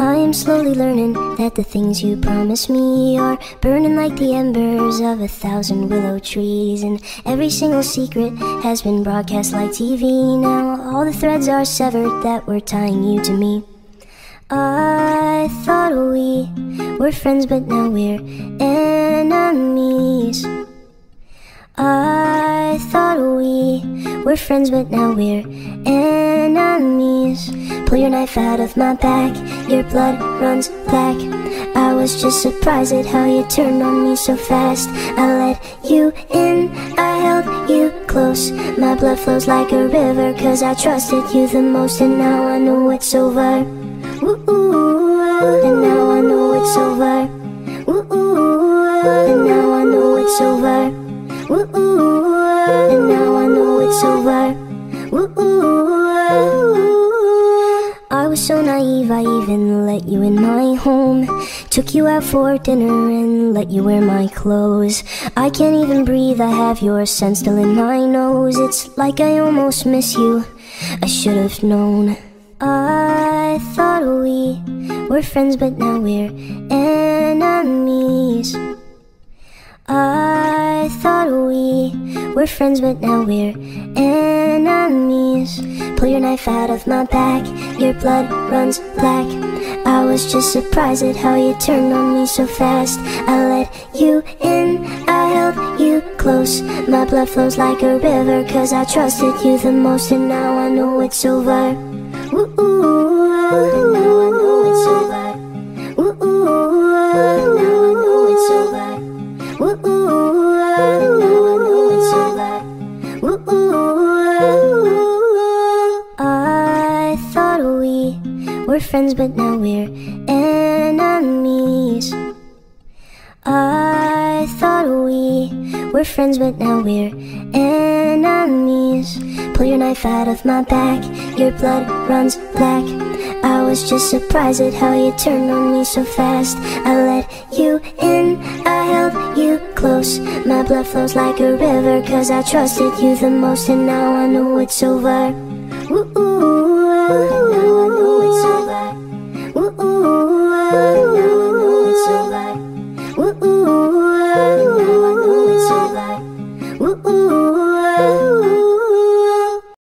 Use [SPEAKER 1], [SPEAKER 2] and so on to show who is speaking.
[SPEAKER 1] I am slowly learning that the things you promised me are burning like the embers of a thousand willow trees. And every single secret has been broadcast like TV. Now all the threads are severed that were tying you to me. I thought we were friends, but now we're. Were friends, but now we're enemies. Pull your knife out of my back, your blood runs black. I was just surprised at how you turned on me so fast. I let you in, I held you close. My blood flows like a river, cause I trusted you the most, and now I know it's over. Ooh, and now I know it's over. Ooh, and now I know it's over. I was so naive, I even let you in my home. Took you out for dinner and let you wear my clothes. I can't even breathe, I have your scent still in my nose. It's like I almost miss you, I should have known. I thought we were friends, but now we're enemies. I thought we were friends, but now we're enemies. Pull your knife out of my back, your blood runs black. I was just surprised at how you turned on me so fast. I let you in, I held you close. My blood flows like a river, cause I trusted you the most, and now I know it's over. Ooh, were friends, but now we're enemies. I thought we were friends, but now we're enemies. Pull your knife out of my back, your blood runs black. I was just surprised at how you turned on me so fast. I let you in, I held you close. My blood flows like a river, cause I trusted you the most, and now I know it's over. Ooh,